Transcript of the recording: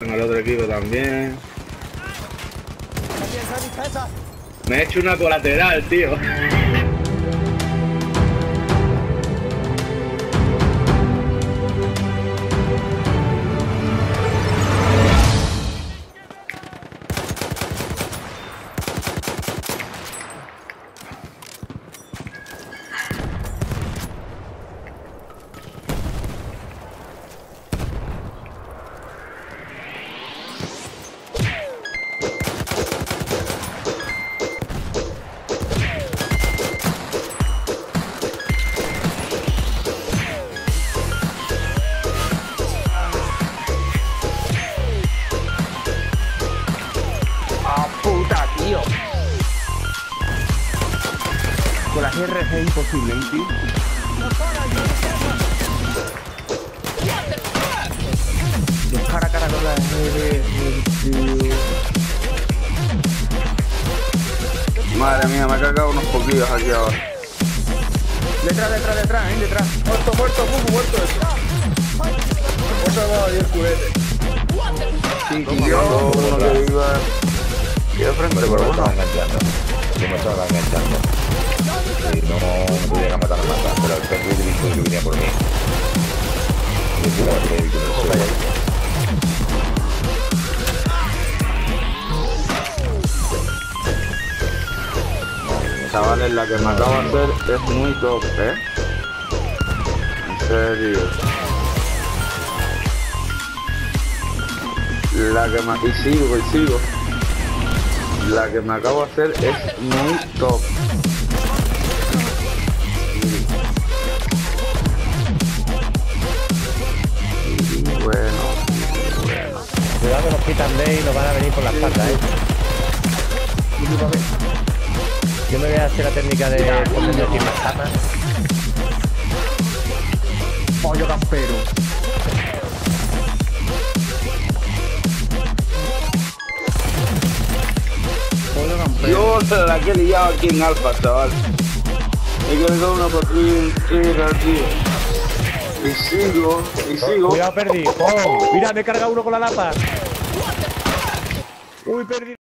En el otro equipo también. Me he hecho una colateral, tío. RG imposible, ¿eh, tío. Los cara a cara con las RG. Madre mía, me ha cagado unos poquillos aquí ahora. Detrás, detrás, detrás, ¿eh? Detrás. Muerto, muerto, Fufu, muerto. Otra va ahí el culete. Sí, yo, uno que iba. Que de frente, pero Pero me bueno. estaba enganchando. Yo me estaba enganchando. No podía matar a matar, pero el perro de visto que venía por mí. De Víctor. Chavales, la que me acabo de hacer es muy top, ¿eh? En serio. La que me... Y sigo, y sigo. La que me acabo de hacer es muy top. Quitan B y nos van a venir por la espalda, eh. Yo me voy a hacer la técnica de ponerme aquí camas. Pollo campero. Pollo campero. Yo la que he liado aquí en Alfa, chaval. Me quedado una patrulla entera, tío. Y sigo, y sigo. Cuidado, perdí. ¡Oh! Mira, me he cargado uno con la lapa. Uy, perdí.